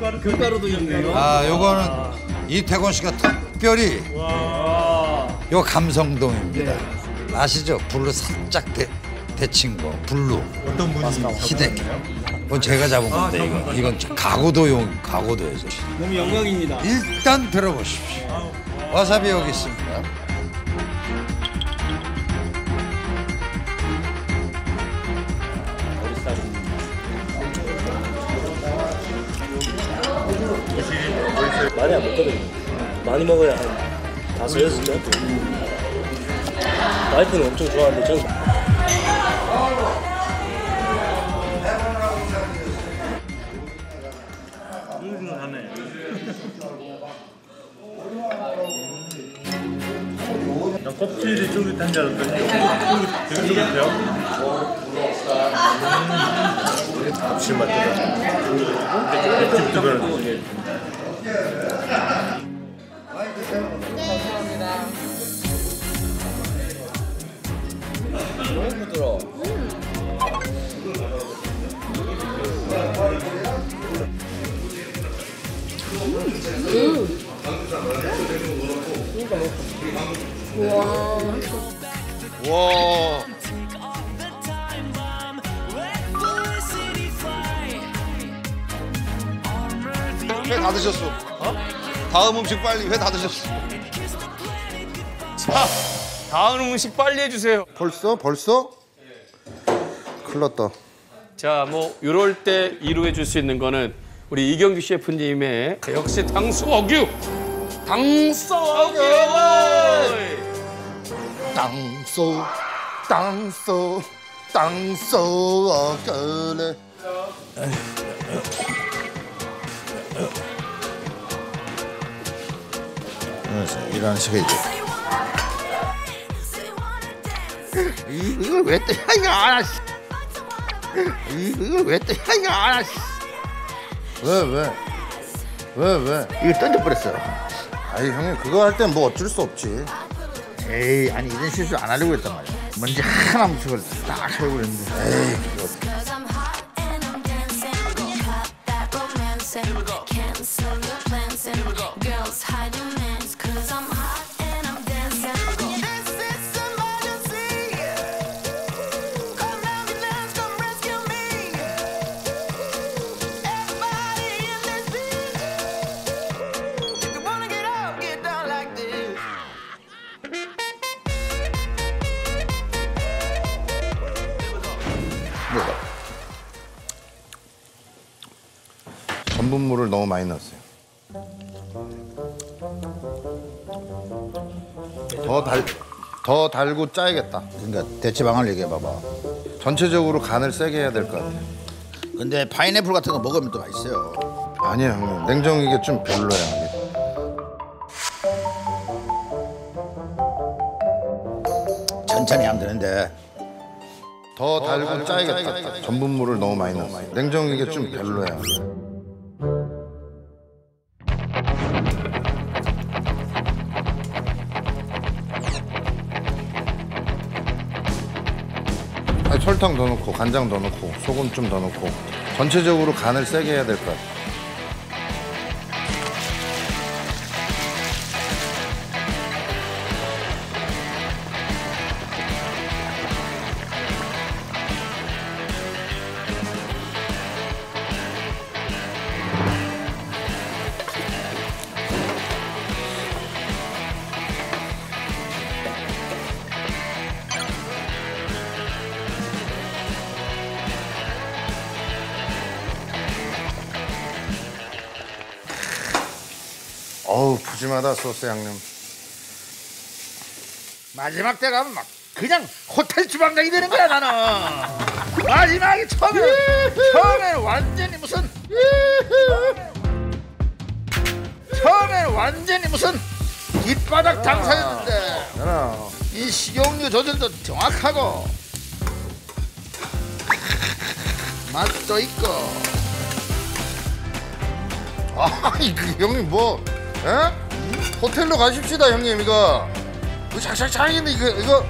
금가루도 있네요. 아, 요거는 이태권 씨가 특별히 요 감성돔입니다. 아시죠? 불로 살짝 데, 데친 거, 불로. 어떤 분이 희대. 이건 제가 잡은 건데 이거. 이건 저 가거도용 가거도예요. 너무 영광입니다. 일단 들어보십시오. 와사비 여기 있습니다. 많이 안 먹거든요. 많이 먹어야 한 다섯 여섯 점. 와이프는 엄청 좋아하는데 저는 나 껍질이 쫄깃한 줄 알았더니 되게 쫄깃해요. 음, 감칠맛 들어. 맵집도 그 와. 회다 드셨어. 어? 다음 음식 빨리 회 다 드셨어. 자, 다음 음식 빨리 해주세요. 벌써? 벌써? 큰일 났다. 자, 뭐 이럴 때 이루해 줄 수 있는 거는 우리 이경규 셰프님의 역시 당수 어규. 당수 땅소, 어그래. 이런 식이지. 이걸 왜 때려. 이걸 왜 때려. 왜 왜? 왜 왜? 이거 던져버렸어. 아이 형님 그거 할 땐 뭐 어쩔 수 없지. 에이 아니 이런 실수 안 하려고 했단 말이야. 먼지 하나 묻히고 딱 하려고 그랬는데. 에이 그거 Cause I'm hot 전분물을 너무 많이 넣었어요. 더 달, 더 달고 짜야겠다. 그러니까 대체 방안을 얘기해 봐봐. 전체적으로 간을 세게 해야 될 것 같아요. 근데 파인애플 같은 거 먹으면 또 맛있어요. 아니에요, 형님. 냉정 이게 좀 별로야. 이게. 천천히 하면 되는데. 더 달고 짜야겠다. 전분물을 너무 많이 넣었어요. 냉정 이게 좀 별로야. 설탕 더 넣고 간장 더 넣고 소금 좀 더 넣고 전체적으로 간을 세게 해야 될 것 같아. 어우 푸짐하다 소스 양념. 마지막 때 가면 막 그냥 호텔 주방장이 되는 거야 나는. 마지막에 처음에 처음에는 완전히 무슨 처음에는 완전히 무슨 뒷바닥 장사였는데. 이 식용유 조절도 정확하고 맛도 있고 아, 이거 형님 뭐, 에? 호텔로 가십시다 형님 이거. 이거 샥샥샥인데 이거 이거